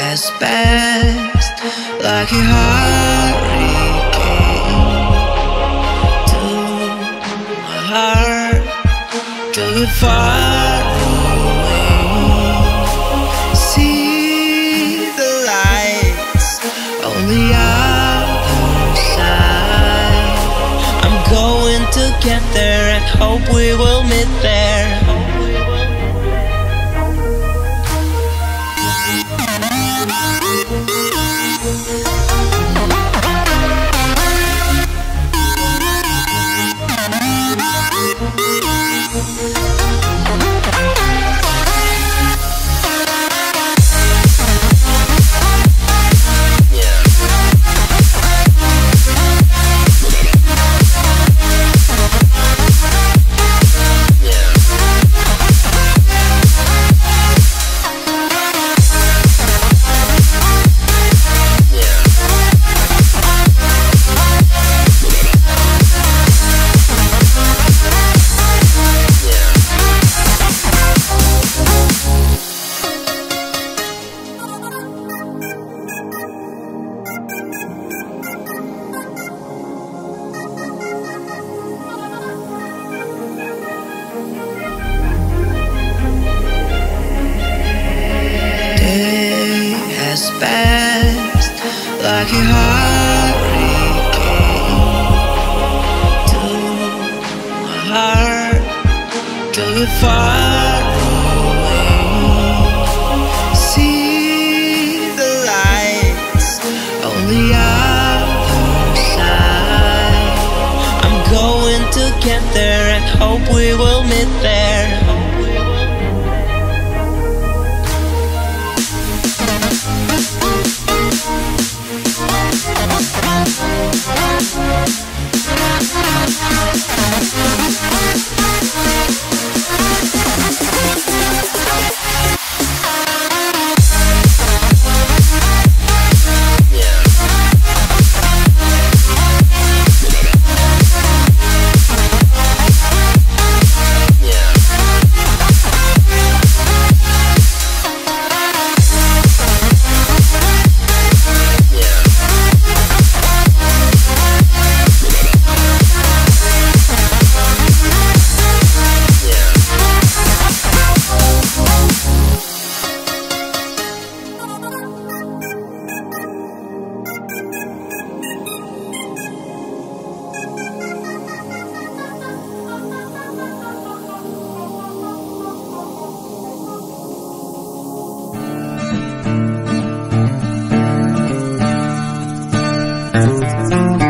has passed like a to my heart to the fire. Going to and hope we will meet there. My heart, took it far away. See the lights on the other side. I'm going to get there and hope we will meet there. Thank you.